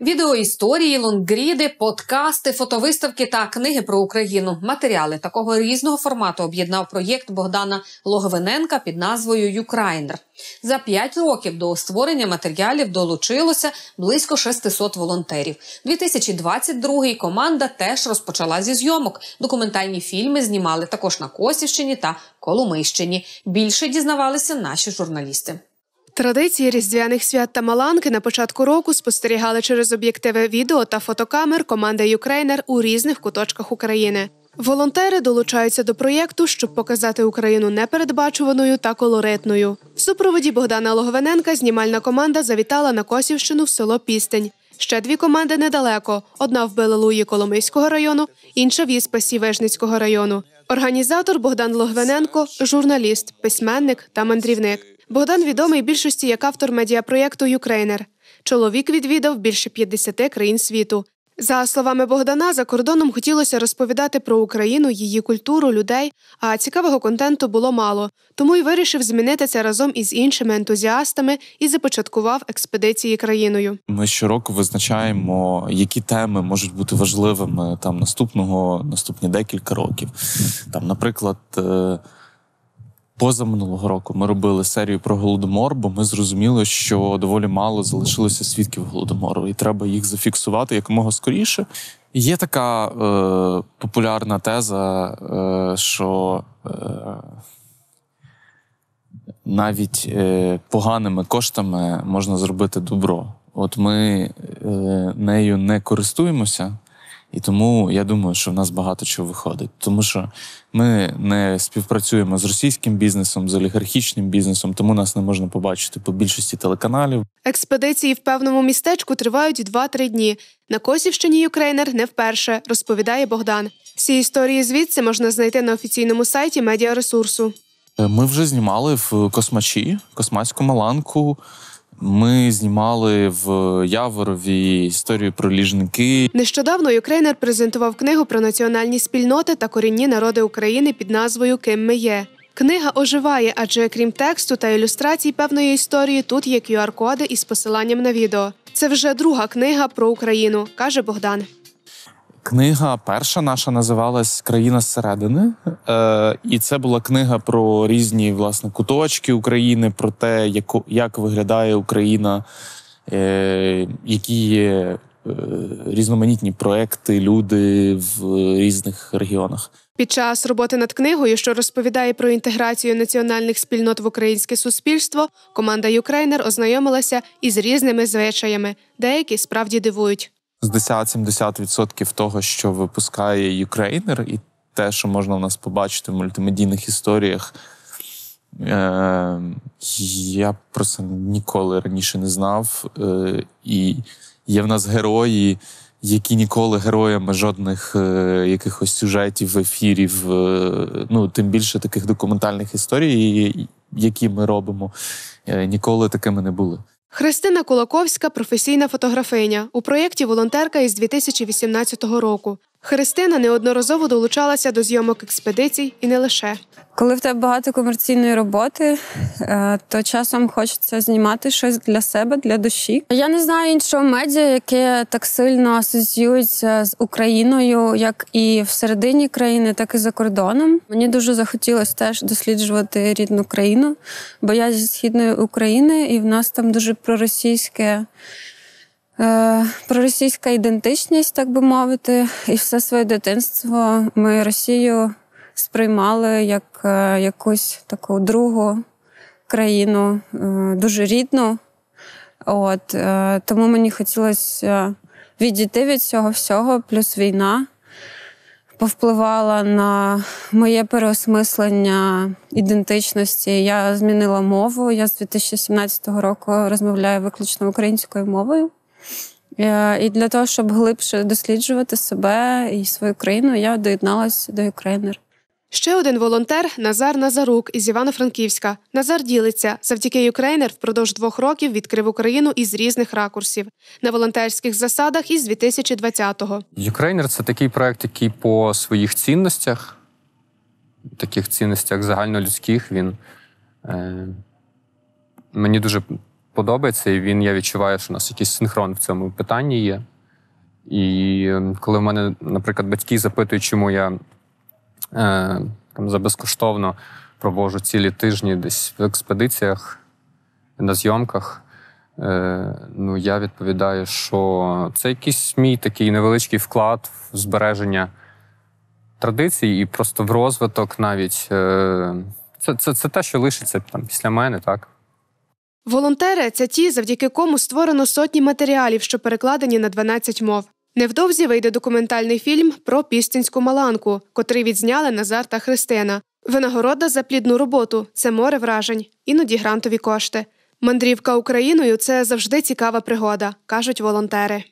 Відеоісторії, лонгріди, подкасти, фотовиставки та книги про Україну. Матеріали такого різного формату об'єднав проєкт Богдана Логвиненка під назвою Юкрайнер. За п'ять років до створення матеріалів долучилося близько 600 волонтерів. 2022-й команда теж розпочала зі зйомок. Документальні фільми знімали також на Косівщині та Коломийщині. Більше дізнавалися наші журналісти. Традиції різдвяних свят та маланки на початку року спостерігали через об'єктиви відео та фотокамер команда Юкрейнер у різних куточках України. Волонтери долучаються до проєкту, щоб показати Україну непередбачуваною та колоритною. В супроводі Богдана Логвиненка знімальна команда завітала на Косівщину в село Пістинь. Ще дві команди недалеко: одна в Белелуї Коломийського району, інша в Іспасі Вижницького району. Організатор Богдан Логвиненко журналіст, письменник та мандрівник. Богдан відомий більшості як автор медіапроєкту Юкрейнер. Чоловік відвідав більше 50 країн світу. За словами Богдана, за кордоном хотілося розповідати про Україну, її культуру, людей, а цікавого контенту було мало. Тому й вирішив змінити це разом із іншими ентузіастами і започаткував експедиції країною. Ми щороку визначаємо, які теми можуть бути важливими там наступного наступні декілька років. Там, наприклад. Позаминулого року ми робили серію про голодомор, бо ми зрозуміли, що доволі мало залишилося свідків голодомору, і треба їх зафіксувати якомога скоріше. Є така е, популярна теза, е, що е, навіть е, поганими коштами можна зробити добро. От ми е, нею не користуємося. І тому я думаю, що в нас багато чого виходить, тому що ми не співпрацюємо з російським бізнесом, з олігархічним бізнесом, тому нас не можна побачити по більшості телеканалів. Експедиції в певному містечку тривають 2-3 дні. На Косівщині Юкрейнер не вперше, розповідає Богдан. Всі історії звідси можна знайти на офіційному сайті медіаресурсу. Е, ми вже знімали в Космачі, Космацьку Маланку. Ми знімали в Яворові історію про ліжники. Нещодавно Юкрейнер презентував книгу про національні спільноти та корінні народи України під назвою Ким ми є. Книга оживає, адже крім тексту та ілюстрацій певної історії, тут є QR-коди із посиланням на відео. Це вже друга книга про Україну, каже Богдан. Книга перша наша називалась Країна зсередини. Е, І це була книга про різні власне куточки України, про те, яку, як виглядає Україна, е, які є е, різноманітні проекти, люди в різних регіонах. Під час роботи над книгою, що розповідає про інтеграцію національних спільнот в українське суспільство, команда Юкрейнер ознайомилася із різними звичаями. Деякі справді дивують. 60-70% того, що випускає Юкрейнер, і те, що можна в нас побачити в мультимедійних історіях. Е, Я про це ніколи раніше не знав. Е, І є в нас герої, які ніколи героями жодних е, якихось сюжетів, ефірів, ну тим більше таких документальних історій, які ми робимо, ніколи такими не були. Христина Кулаковська професійна фотографиня у проєкті волонтерка із 2018 року. Христина неодноразово долучалася до зйомок експедицій і не лише. Коли в тебе багато комерційної роботи, е, то часом хочеться знімати щось для себе, для душі. Я не знаю іншого медіа, яке так сильно асоціюється з Україною, як і всередині країни, так і за кордоном. Мені дуже захотілося теж досліджувати рідну країну, бо я зі східної України, і в нас там дуже проросійське. Е, проросійська ідентичність, так би мовити, і все своє дитинство ми Росію сприймали як е, якусь таку другу країну, е, дуже рідну. От, Тому мені хотілося відійти від цього всього, плюс війна повпливала на моє переосмислення ідентичності. Я змінила мову. Я з 2017 року розмовляю виключно українською мовою. Е, і для того, щоб глибше досліджувати себе і свою країну, я доєдналася до Юкрейнер. Ще один волонтер Назар Назарук із Івано-Франківська. Назар ділиться завдяки Юкрейнер впродовж двох років відкрив Україну із різних ракурсів на волонтерських засадах із 2020-го. Юкрейнер це такий проект, який по своїх цінностях, таких цінностях загальнолюдських, він е, мені дуже подобається, і він я відчуваю, що у нас якийсь синхрон в цьому питанні є. І е, коли в мене, наприклад, батьки запитують, чому я там за безкоштовно провожу цілі тижні десь в експедиціях, на зйомках, е, ну я відповідаю, що це якийсь мій такий невеличкий вклад в збереження традицій і просто в розвиток навіть. Е, це, це, це те, що лишиться там після мене, так. Волонтери це ті, завдяки кому створено сотні матеріалів, що перекладені на 12 мов. Невдовзі вийде документальний фільм про пістинську маланку, котрий відзняли Назар та Христина. Винагорода за плідну роботу це море вражень, іноді грантові кошти. Мандрівка Україною це завжди цікава пригода, кажуть волонтери.